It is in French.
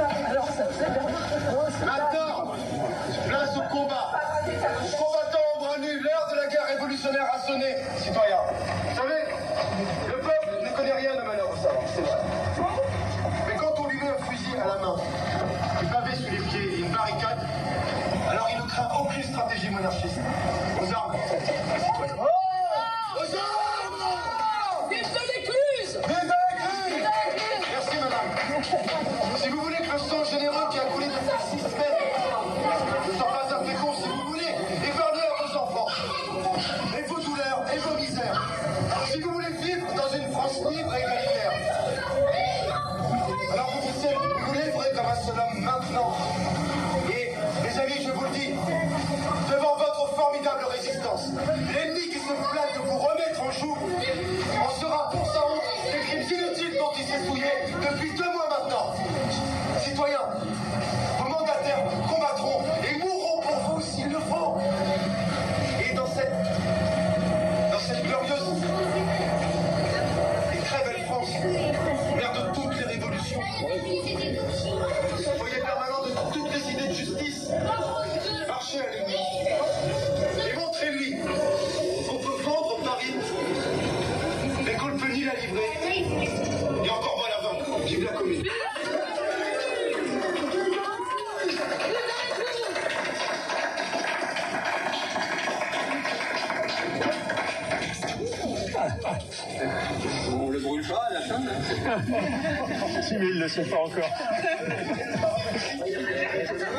Alors, ça Maintenant, place au combat. Combattants ont brandi, l'heure de la guerre révolutionnaire a sonné, citoyens. Vous savez, le peuple ne connaît rien de malheur au savoir, c'est vrai. Mais quand on lui met un fusil à la main, du pavé sous les pieds et une barricade, alors il ne craint aucune stratégie monarchiste. Aux armes, citoyens. Dans une France libre et égalitaire, alors vous vous, vous lèverez comme un seul homme maintenant. Et les amis, je vous le dis, devant votre formidable résistance, l'ennemi qui se flatte de vous remettre en joue en sera pour sa honte des crimes inutiles dont il s'est souillé depuis deux mois maintenant. Foyer permanent de toutes les idées de justice, marchez à lui et montrez-lui qu'on peut vendre Paris, mais qu'on ne peut ni la livrer, et encore moins la vendre. Vive la. Si, mais il ne le sait pas encore.